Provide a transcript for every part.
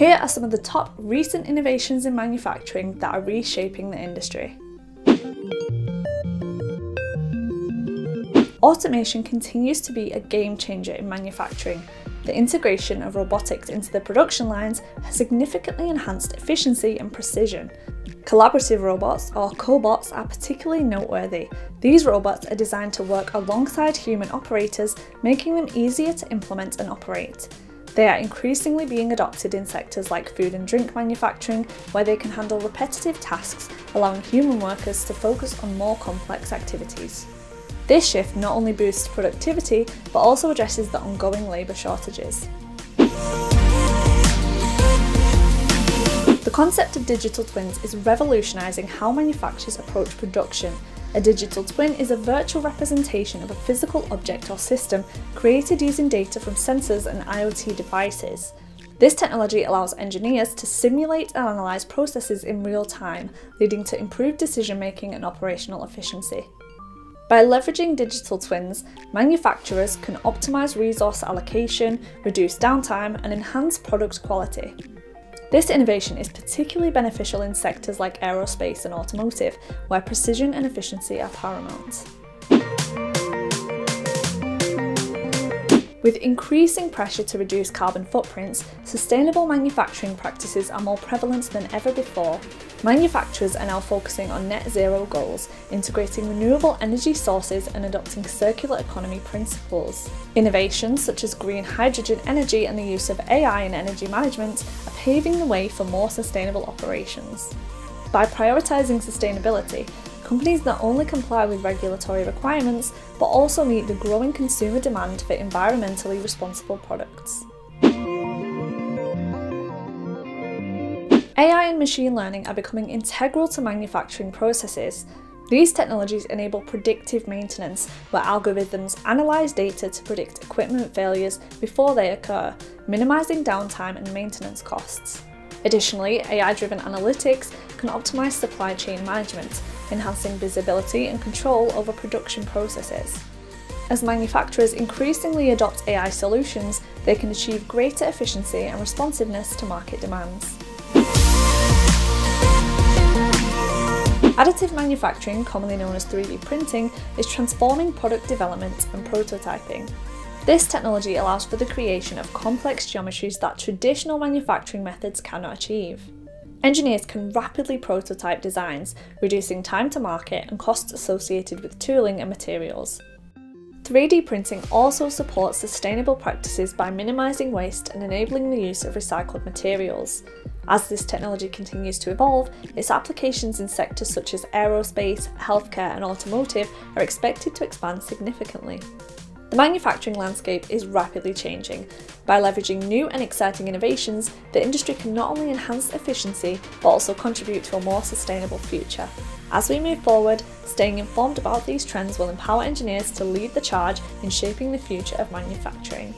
Here are some of the top recent innovations in manufacturing that are reshaping the industry. Automation continues to be a game changer in manufacturing. The integration of robotics into the production lines has significantly enhanced efficiency and precision. Collaborative robots, or cobots, are particularly noteworthy. These robots are designed to work alongside human operators, making them easier to implement and operate. They are increasingly being adopted in sectors like food and drink manufacturing, where they can handle repetitive tasks, allowing human workers to focus on more complex activities. This shift not only boosts productivity, but also addresses the ongoing labour shortages. The concept of digital twins is revolutionising how manufacturers approach production. A digital twin is a virtual representation of a physical object or system created using data from sensors and IoT devices. This technology allows engineers to simulate and analyse processes in real time, leading to improved decision making and operational efficiency. By leveraging digital twins, manufacturers can optimise resource allocation, reduce downtime, and enhance product quality. This innovation is particularly beneficial in sectors like aerospace and automotive, where precision and efficiency are paramount. With increasing pressure to reduce carbon footprints, sustainable manufacturing practices are more prevalent than ever before. Manufacturers are now focusing on net zero goals, integrating renewable energy sources and adopting circular economy principles. Innovations such as green hydrogen energy and the use of AI in energy management paving the way for more sustainable operations. By prioritising sustainability, companies not only comply with regulatory requirements, but also meet the growing consumer demand for environmentally responsible products. AI and machine learning are becoming integral to manufacturing processes. These technologies enable predictive maintenance, where algorithms analyse data to predict equipment failures before they occur, minimising downtime and maintenance costs. Additionally, AI-driven analytics can optimise supply chain management, enhancing visibility and control over production processes. As manufacturers increasingly adopt AI solutions, they can achieve greater efficiency and responsiveness to market demands. Additive manufacturing, commonly known as 3D printing, is transforming product development and prototyping. This technology allows for the creation of complex geometries that traditional manufacturing methods cannot achieve. Engineers can rapidly prototype designs, reducing time to market and costs associated with tooling and materials. 3D printing also supports sustainable practices by minimising waste and enabling the use of recycled materials. As this technology continues to evolve, its applications in sectors such as aerospace, healthcare and automotive are expected to expand significantly. The manufacturing landscape is rapidly changing. By leveraging new and exciting innovations, the industry can not only enhance efficiency, but also contribute to a more sustainable future. As we move forward, staying informed about these trends will empower engineers to lead the charge in shaping the future of manufacturing.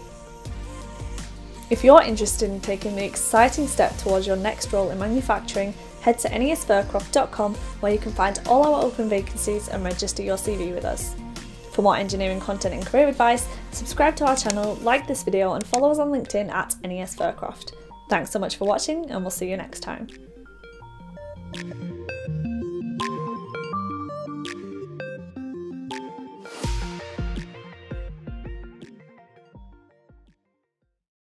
If you're interested in taking the exciting step towards your next role in manufacturing, head to nesfircroft.com where you can find all our open vacancies and register your CV with us. For more engineering content and career advice, subscribe to our channel, like this video and follow us on LinkedIn at NES Fircroft. Thanks so much for watching and we'll see you next time.